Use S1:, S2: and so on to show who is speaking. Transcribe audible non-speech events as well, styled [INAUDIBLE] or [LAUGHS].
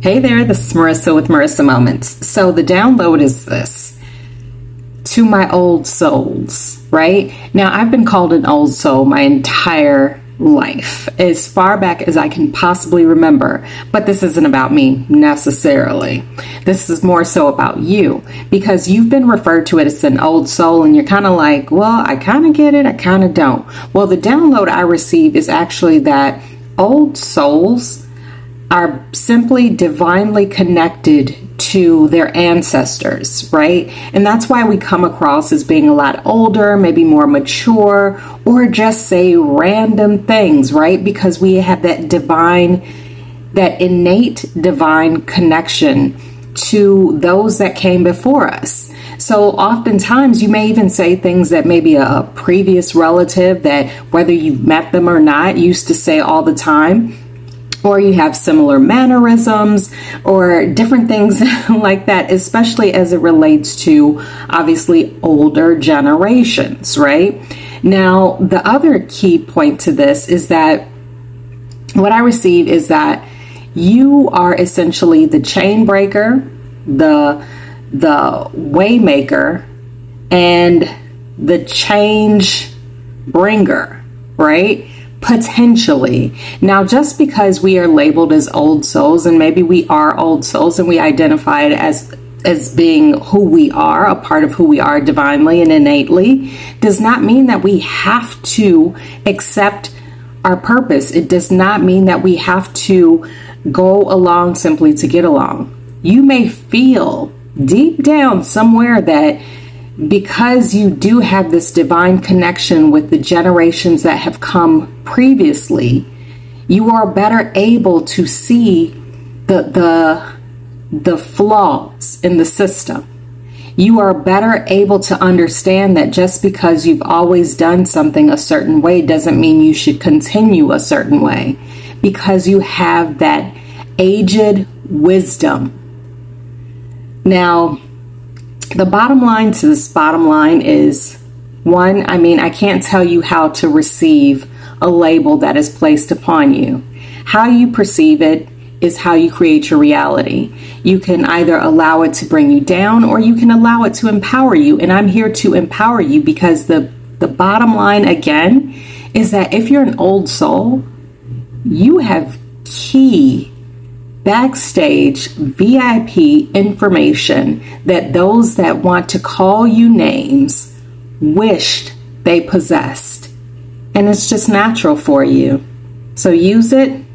S1: Hey there, this is Marisa with Marisa Moments. So, the download is this to my old souls, right? Now, I've been called an old soul my entire life, as far back as I can possibly remember. But this isn't about me necessarily. This is more so about you because you've been referred to it as an old soul, and you're kind of like, well, I kind of get it, I kind of don't. Well, the download I receive is actually that old souls are simply divinely connected to their ancestors, right? And that's why we come across as being a lot older, maybe more mature, or just say random things, right? Because we have that divine, that innate divine connection to those that came before us. So oftentimes you may even say things that maybe a previous relative that whether you've met them or not used to say all the time or you have similar mannerisms or different things [LAUGHS] like that, especially as it relates to obviously older generations, right? Now, the other key point to this is that what I receive is that you are essentially the chain breaker, the the waymaker, and the change bringer, right? Potentially. Now, just because we are labeled as old souls, and maybe we are old souls and we identify it as as being who we are, a part of who we are divinely and innately, does not mean that we have to accept our purpose. It does not mean that we have to go along simply to get along. You may feel deep down somewhere that because you do have this divine connection with the generations that have come previously, you are better able to see the the the flaws in the system. You are better able to understand that just because you've always done something a certain way doesn't mean you should continue a certain way because you have that aged wisdom. Now, the bottom line to this bottom line is one, I mean, I can't tell you how to receive a label that is placed upon you. How you perceive it is how you create your reality. You can either allow it to bring you down or you can allow it to empower you. And I'm here to empower you because the, the bottom line again is that if you're an old soul, you have key backstage VIP information that those that want to call you names wished they possessed. And it's just natural for you. So use it.